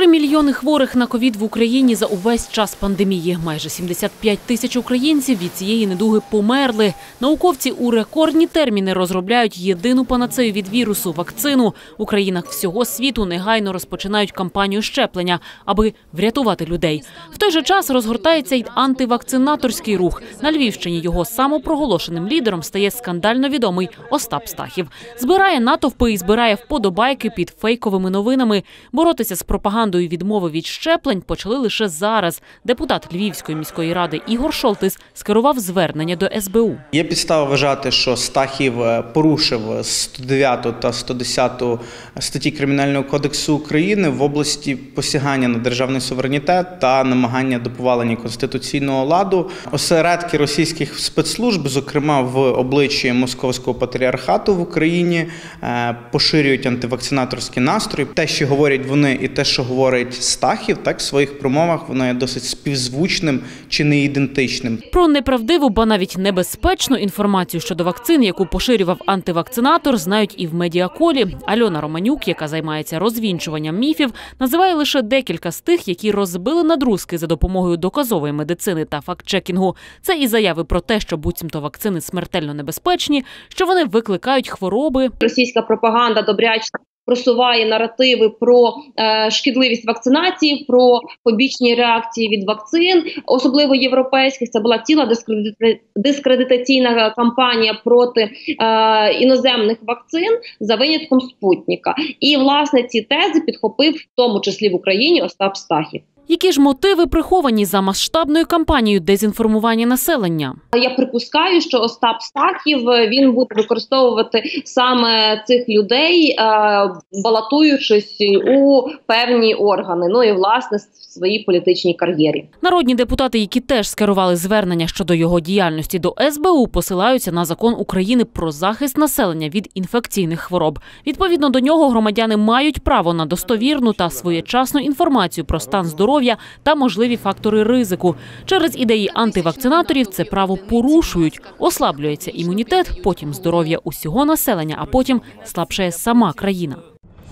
Три мільйони хворих на ковід в Україні за увесь час пандемії. Майже 75 тисяч українців від цієї недуги померли. Науковці у рекордні терміни розробляють єдину панацею від вірусу вакцину. У країнах всього світу негайно розпочинають кампанію щеплення, аби врятувати людей. В той же час розгортається й антивакцинаторський рух. На Львівщині його самопроголошеним лідером стає скандально відомий Остап Стахів. Збирає натовпи і збирає вподобайки під фейковими новинами. Боротися з пропагандою відмови від щеплень почали лише зараз. Депутат Львівської міської ради Ігор Шолтис скерував звернення до СБУ. Є підстава вважати, що Стахів е, порушив 109 та 110 статті Кримінального кодексу України в області посягання на державний суверенітет та намагання до повалення конституційного ладу. Осередки російських спецслужб, зокрема в обличчі Московського патріархату в Україні, е, поширюють антивакцинаторські настрої. Те, що говорять вони, і те, що говорить Стахів, так в своїх промовах воно є досить співзвучним чи не ідентичним. Про неправдиву, ба навіть небезпечну інформацію щодо вакцин, яку поширював антивакцинатор, знають і в медіаколі. Альона Романюк, яка займається розвінчуванням міфів, називає лише декілька з тих, які розбили надрузки за допомогою доказової медицини та фактчекінгу. Це і заяви про те, що буцімто вакцини смертельно небезпечні, що вони викликають хвороби, російська пропаганда добрячно просуває наративи про е, шкідливість вакцинації, про побічні реакції від вакцин, особливо європейських. Це була ціла дискредита- дискредитаційна кампанія проти е, іноземних вакцин за винятком спутника. І власне ці тези підхопив в тому числі в Україні Остап Стахів. Які ж мотиви приховані за масштабною кампанією дезінформування населення? Я припускаю, що Остап Стахів е, він буде використовувати саме цих людей, е, балотуючись у певні органи. Ну і власне в своїй політичній кар'єрі. Народні депутати, які теж скерували звернення щодо його діяльності до СБУ, посилаються на закон України про захист населення від інфекційних хвороб. Відповідно до нього, громадяни мають право на достовірну та своєчасну інформацію про стан здоров'я та можливі фактори ризику. Через ідеї антивакцинаторів це право порушують. Ослаблюється імунітет, потім здоров'я усього населення, а потім слабшає сама країна.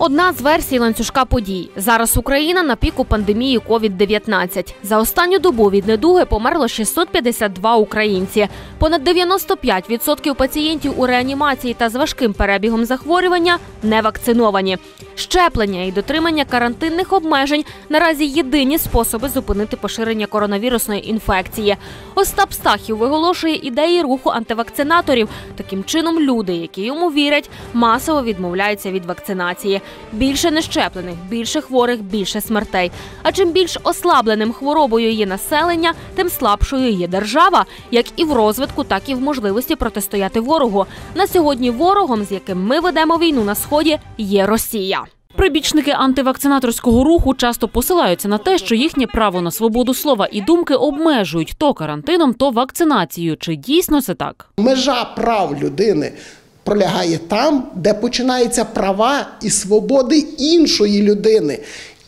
Одна з версій ланцюжка подій. Зараз Україна на піку пандемії COVID-19. За останню добу від недуги померло 652 українці. Понад 95% пацієнтів у реанімації та з важким перебігом захворювання не вакциновані. Щеплення і дотримання карантинних обмежень наразі єдині способи зупинити поширення коронавірусної інфекції. Остап Стахів виголошує ідеї руху антивакцинаторів. Таким чином, люди, які йому вірять, масово відмовляються від вакцинації. Більше нещеплених, більше хворих, більше смертей. А чим більш ослабленим хворобою є населення, тим слабшою є держава, як і в розвитку, так і в можливості протистояти ворогу. На сьогодні ворогом, з яким ми ведемо війну на сході, є Росія. Прибічники антивакцинаторського руху часто посилаються на те, що їхнє право на свободу слова і думки обмежують то карантином, то вакцинацією. Чи дійсно це так? Межа прав людини пролягає там, де починаються права і свободи іншої людини.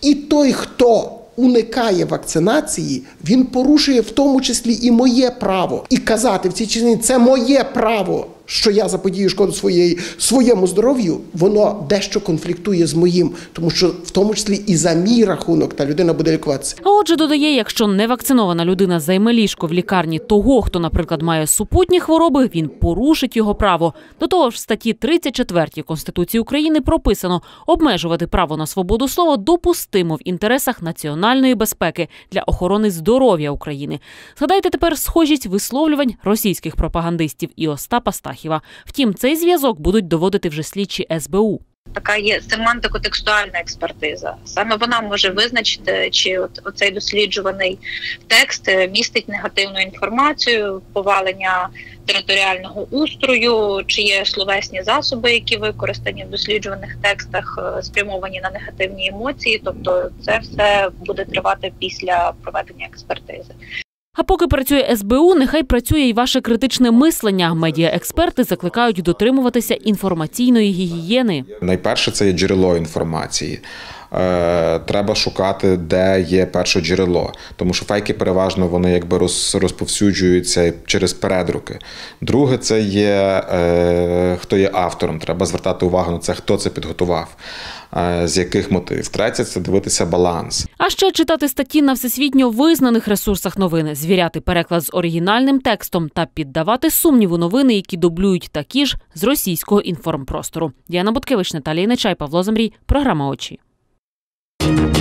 І той, хто уникає вакцинації, він порушує в тому числі і моє право. І казати в цій частині це моє право. Що я заподію шкоду своєї своєму здоров'ю, воно дещо конфліктує з моїм, тому що в тому числі і за мій рахунок та людина буде лікуватися. А отже, додає, якщо невакцинована людина займе ліжко в лікарні того, хто, наприклад, має супутні хвороби, він порушить його право. До того ж, в статті 34 Конституції України прописано обмежувати право на свободу слова допустимо в інтересах національної безпеки для охорони здоров'я України. Згадайте тепер схожість висловлювань російських пропагандистів і Остапа Стахіва. Втім, цей зв'язок будуть доводити вже слідчі СБУ. Така є семантико-текстуальна експертиза. Саме вона може визначити, чи от оцей досліджуваний текст е, містить негативну інформацію, повалення територіального устрою, чи є словесні засоби, які використані в досліджуваних текстах, е, спрямовані на негативні емоції. Тобто, це все буде тривати після проведення експертизи. А поки працює СБУ, нехай працює і ваше критичне мислення. Медіаексперти закликають дотримуватися інформаційної гігієни. Найперше це є джерело інформації. Е, треба шукати, де є перше джерело, тому що фейки переважно вони якби роз, розповсюджуються через передруки. Друге, це є е, хто є автором. Треба звертати увагу на це, хто це підготував, е, з яких мотивів. Третє це дивитися баланс. А ще читати статті на всесвітньо визнаних ресурсах новини, звіряти переклад з оригінальним текстом та піддавати сумніву новини, які дублюють такі ж з російського інформпростору. Діана Буткевич, Наталія Нечай, Павло Замрій. Програма очі. Thank you.